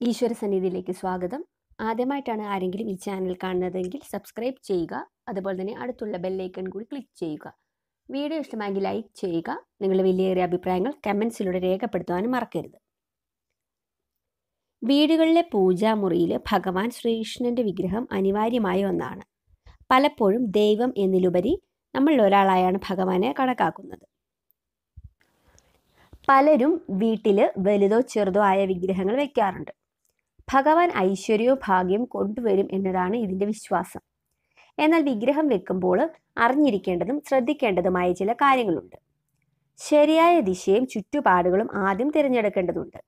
ഈശ്വര സന്നിധിയിലേക്ക് സ്വാഗതം. ആദ്യമായിട്ടാണ് ആരെങ്കിലും ഈ ചാനൽ കാണുന്നതെങ്കിൽ സബ്സ്ക്രൈബ് ചെയ്യുക. അതുപോലെ തന്നെ അടുത്തുള്ള ബെല്ലൈക്കൺ കൂടി ക്ലിക്ക് ചെയ്യുക. വീഡിയോ ഇഷ്ടമായെങ്കിൽ ലൈക്ക് ചെയ്യുക. നിങ്ങളുടെ വിലയേറിയ അഭിപ്രായങ്ങൾ കമൻസിലൂടെ രേഖപ്പെടുത്തുവാനും മറക്കരുത്. വീടുകളിലെ പൂജാമുറിയിൽ ഭഗവാൻ ശ്രീകൃഷ്ണന്റെ വിഗ്രഹം അനിവാര്യമായ ഒന്നാണ്. പലപ്പോഴും ദൈവം എന്നിലുപരി നമ്മളിൽ ഒരാളായാണ് ഭഗവാനെ കണക്കാക്കുന്നത്. പലരും വീട്ടിൽ വലുതോ ചെറുതോ ആയ വിഗ്രഹങ്ങൾ വെക്കാറുണ്ട്. ഭഗവാൻ ഐശ്വര്യവും ഭാഗ്യം കൊണ്ടുവരും എന്നതാണ് ഇതിന്റെ വിശ്വാസം. എന്നാൽ വിഗ്രഹം വെക്കുമ്പോൾ അറിഞ്ഞിരിക്കേണ്ടതും ശ്രദ്ധിക്കേണ്ടതുമായ ചില കാര്യങ്ങളുണ്ട്. ശരിയായ ദിശയും ചുറ്റുപാടുകളും ആദ്യം തിരഞ്ഞെടുക്കേണ്ടതുണ്ട്.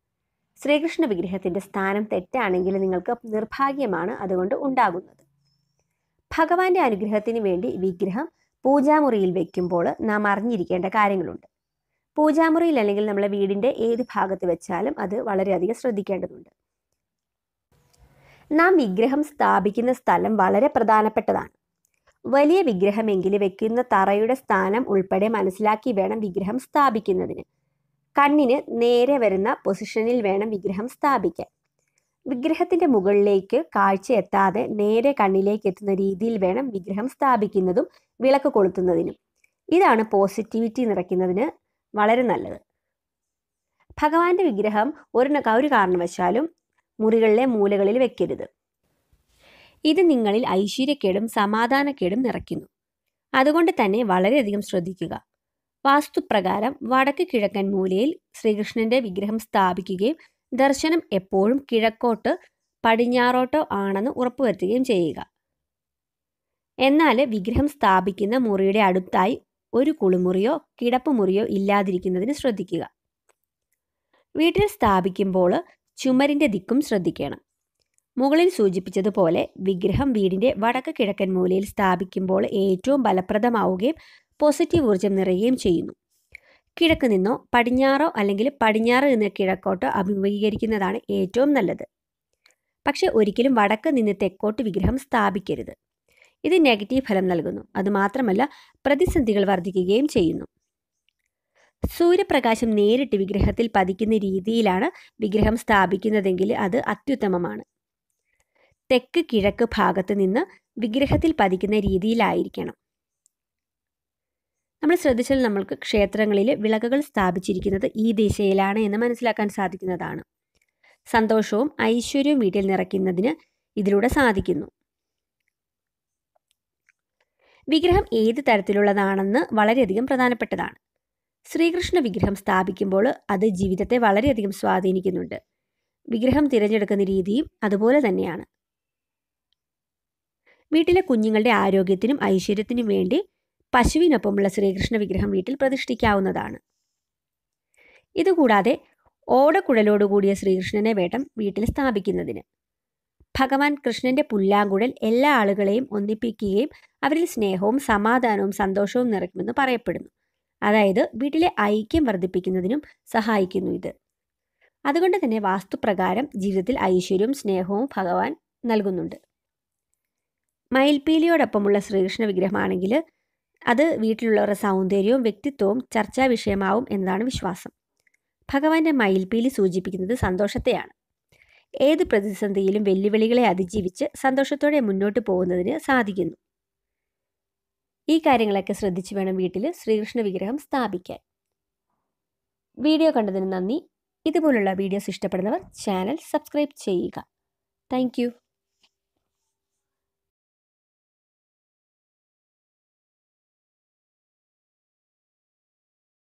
ശ്രീകൃഷ്ണ വിഗ്രഹത്തിന്റെ സ്ഥാനം തെറ്റാണെങ്കിൽ നിങ്ങൾക്ക് നിർഭാഗ്യമാണ് അതുകൊണ്ട് ഉണ്ടാകുന്നത്. ഭഗവാന്റെ അനുഗ്രഹത്തിന് വേണ്ടി വിഗ്രഹം പൂജാമുറിയിൽ വെക്കുമ്പോൾ നാം അറിഞ്ഞിരിക്കേണ്ട കാര്യങ്ങളുണ്ട്. പൂജാമുറിയിൽ അല്ലെങ്കിൽ നമ്മളെ വീടിന്റെ ഏത് ഭാഗത്ത് വെച്ചാലും അത് വളരെയധികം ശ്രദ്ധിക്കേണ്ടതുണ്ട്. നാം വിഗ്രഹം സ്ഥാപിക്കുന്ന സ്ഥലം വളരെ പ്രധാനപ്പെട്ടതാണ്. വലിയ വിഗ്രഹമെങ്കിൽ വെക്കുന്ന തറയുടെ സ്ഥാനം ഉൾപ്പെടെ മനസ്സിലാക്കി വേണം വിഗ്രഹം സ്ഥാപിക്കുന്നതിന്. കണ്ണിന് നേരെ വരുന്ന പൊസിഷനിൽ വേണം വിഗ്രഹം സ്ഥാപിക്കാൻ. വിഗ്രഹത്തിന്റെ മുകളിലേക്ക് കാഴ്ച എത്താതെ നേരെ കണ്ണിലേക്ക് എത്തുന്ന രീതിയിൽ വേണം വിഗ്രഹം സ്ഥാപിക്കുന്നതും വിളക്ക് കൊളുത്തുന്നതിനും. ഇതാണ് പോസിറ്റിവിറ്റി നിറയ്ക്കുന്നതിന് വളരെ നല്ലത്. ഭഗവാന്റെ വിഗ്രഹം ഒരു ഒരു കാരണവശാലും മുറികളിലെ മൂലകളിൽ വെക്കരുത്. ഇത് നിങ്ങളിൽ ഐശ്വര്യക്കേടും സമാധാനക്കേടും നിറയ്ക്കുന്നു. അതുകൊണ്ട് തന്നെ വളരെയധികം ശ്രദ്ധിക്കുക. വാസ്തുപ്രകാരം വടക്ക് കിഴക്കൻ മൂലയിൽ ശ്രീകൃഷ്ണന്റെ വിഗ്രഹം സ്ഥാപിക്കുകയും ദർശനം എപ്പോഴും കിഴക്കോട്ട് പടിഞ്ഞാറോട്ടോ ആണെന്ന് ഉറപ്പുവരുത്തുകയും ചെയ്യുക. എന്നാൽ വിഗ്രഹം സ്ഥാപിക്കുന്ന മുറിയുടെ അടുത്തായി ഒരു കുളിമുറിയോ കിടപ്പ് മുറിയോ ഇല്ലാതിരിക്കുന്നതിന് ശ്രദ്ധിക്കുക. വീട്ടിൽ സ്ഥാപിക്കുമ്പോൾ ചുമരിന്റെ ദിക്കും ശ്രദ്ധിക്കണം. മുകളിൽ സൂചിപ്പിച്ചതുപോലെ വിഗ്രഹം വീടിന്റെ വടക്ക് കിഴക്കൻ മൂലയിൽ സ്ഥാപിക്കുമ്പോൾ ഏറ്റവും ഫലപ്രദമാവുകയും പോസിറ്റീവ് ഊർജം നിറയുകയും ചെയ്യുന്നു. കിഴക്ക് നിന്നോ പടിഞ്ഞാറോ അല്ലെങ്കിൽ പടിഞ്ഞാറ് നിന്ന് കിഴക്കോട്ടോ അഭിമുഖീകരിക്കുന്നതാണ് ഏറ്റവും നല്ലത്. പക്ഷേ ഒരിക്കലും വടക്ക് നിന്ന് തെക്കോട്ട് വിഗ്രഹം സ്ഥാപിക്കരുത്. ഇത് നെഗറ്റീവ് ഫലം നൽകുന്നു. അതുമാത്രമല്ല പ്രതിസന്ധികൾ വർദ്ധിക്കുകയും ചെയ്യുന്നു. സൂര്യപ്രകാശം നേരിട്ട് വിഗ്രഹത്തിൽ പതിക്കുന്ന രീതിയിലാണ് വിഗ്രഹം സ്ഥാപിക്കുന്നതെങ്കിൽ അത് അത്യുത്തമമാണ്. തെക്ക് കിഴക്ക് ഭാഗത്ത് നിന്ന് വിഗ്രഹത്തിൽ പതിക്കുന്ന രീതിയിലായിരിക്കണം. നമ്മൾ ശ്രദ്ധിച്ചാൽ നമ്മൾക്ക് ക്ഷേത്രങ്ങളിൽ വിളക്കുകൾ സ്ഥാപിച്ചിരിക്കുന്നത് ഈ ദിശയിലാണ് എന്ന് മനസ്സിലാക്കാൻ സാധിക്കുന്നതാണ്. സന്തോഷവും ഐശ്വര്യവും വീട്ടിൽ നിറയ്ക്കുന്നതിന് ഇതിലൂടെ സാധിക്കുന്നു. വിഗ്രഹം ഏത് തരത്തിലുള്ളതാണെന്ന് വളരെയധികം പ്രധാനപ്പെട്ടതാണ്. ശ്രീകൃഷ്ണ വിഗ്രഹം സ്ഥാപിക്കുമ്പോൾ അത് ജീവിതത്തെ വളരെയധികം സ്വാധീനിക്കുന്നുണ്ട്. വിഗ്രഹം തിരഞ്ഞെടുക്കുന്ന രീതിയും അതുപോലെ തന്നെയാണ്. വീട്ടിലെ കുഞ്ഞുങ്ങളുടെ ആരോഗ്യത്തിനും ഐശ്വര്യത്തിനും വേണ്ടി പശുവിനൊപ്പമുള്ള ശ്രീകൃഷ്ണ വിഗ്രഹം വീട്ടിൽ പ്രതിഷ്ഠിക്കാവുന്നതാണ്. ഇതുകൂടാതെ ഓടക്കുഴലോടുകൂടിയ ശ്രീകൃഷ്ണനെ വേട്ടം വീട്ടിൽ സ്ഥാപിക്കുന്നതിന്. ഭഗവാൻ കൃഷ്ണന്റെ പുല്ലാങ്കുഴൽ എല്ലാ ആളുകളെയും ഒന്നിപ്പിക്കുകയും അവരിൽ സ്നേഹവും സമാധാനവും സന്തോഷവും നിറയ്ക്കുമെന്ന് പറയപ്പെടുന്നു. അതായത് വീട്ടിലെ ഐക്യം വർദ്ധിപ്പിക്കുന്നതിനും സഹായിക്കുന്നു ഇത്. അതുകൊണ്ട് തന്നെ വാസ്തുപ്രകാരം ജീവിതത്തിൽ ഐശ്വര്യവും സ്നേഹവും ഭഗവാൻ നൽകുന്നുണ്ട്. മയിൽപീലിയോടൊപ്പമുള്ള ശ്രീകൃഷ്ണ വിഗ്രഹമാണെങ്കിൽ അത് വീട്ടിലുള്ളവരുടെ സൗന്ദര്യവും വ്യക്തിത്വവും ചർച്ചാ വിഷയമാവും എന്നതാണ് വിശ്വാസം. ഭഗവാന്റെ മയിൽപീലി സൂചിപ്പിക്കുന്നത് സന്തോഷത്തെയാണ്. ഏത് പ്രതിസന്ധിയിലും വെല്ലുവിളികളെ അതിജീവിച്ച് സന്തോഷത്തോടെ മുന്നോട്ട് പോകുന്നതിന് സാധിക്കുന്നു. ഈ കാര്യങ്ങളൊക്കെ ശ്രദ്ധിച്ച് വേണം വീട്ടിൽ ശ്രീകൃഷ്ണ വിഗ്രഹം സ്ഥാപിക്കാൻ. വീഡിയോ കണ്ടതിന് നന്ദി. ഇതുപോലുള്ള വീഡിയോസ് ഇഷ്ടപ്പെടുന്നവർ ചാനൽ സബ്സ്ക്രൈബ് ചെയ്യുക. താങ്ക്